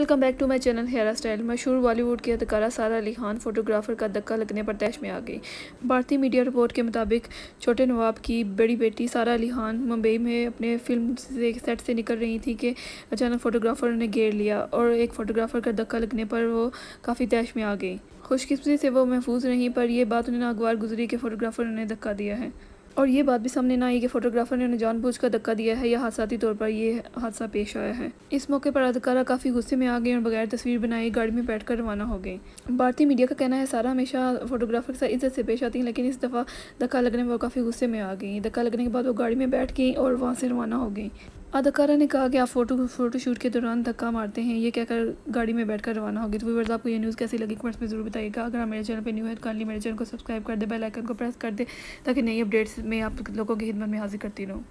Welcome back to my channel hair style मशहूर बॉलीवुड की अदकारा सारा अली खान फोटोग्राफर का धक्का लगने पर तैश में आ गई। भारतीय मीडिया रिपोर्ट के मुताबिक, छोटे नवाब की बड़ी बेटी सारा अली खान मुंबई में अपने फ़िल्म से सेट से निकल रही थी कि अचानक फ़ोटोग्राफ़र ने घेर लिया और एक फ़ोटोग्राफ़र का धक्का लगने पर वो काफ़ी तैश में आ गई। खुशकिस्मती से वो महफूज रहीं, पर यह बात उन्हें नागवार गुजरी के फ़ोटोग्राफ़र ने धक्का दिया है। और ये बात भी सामने ना आई कि फोटोग्राफर ने जानबूझ कर धक्का दिया है या हादसाती तौर पर यह हादसा पेश आया है। इस मौके पर अदाकारा काफ़ी गुस्से में आ गई और बगैर तस्वीर बनाई गाड़ी में बैठकर रवाना हो गई भारतीय मीडिया का कहना है, सारा हमेशा फोटोग्राफर के साथ इज़्ज़त से पेश आती है, लेकिन इस दफ़ा धक्का लगने में वो काफ़ी गुस्से में आ गई। धक्का लगने के बाद वो गाड़ी में बैठ गई और वहाँ से रवाना हो गई। अदाकारा ने कहा कि आप फ़ोटो फ़ोटो शूट के दौरान धक्का मारते हैं। ये कहकर गाड़ी में बैठकर रवाना होगी तो व्यूवर्स आपको ये न्यूज़ कैसी लगी? कमेंट्स में ज़रूर बताइएगा। अगर आप मेरे चैनल पे न्यू है तो काइंडली मेरे चैनल को सब्सक्राइब कर दे बेल आइकन को प्रेस कर दे, ताकि नई अपडेट्स में आप लोगों की खिदमत में हाजिर करती रहूँ।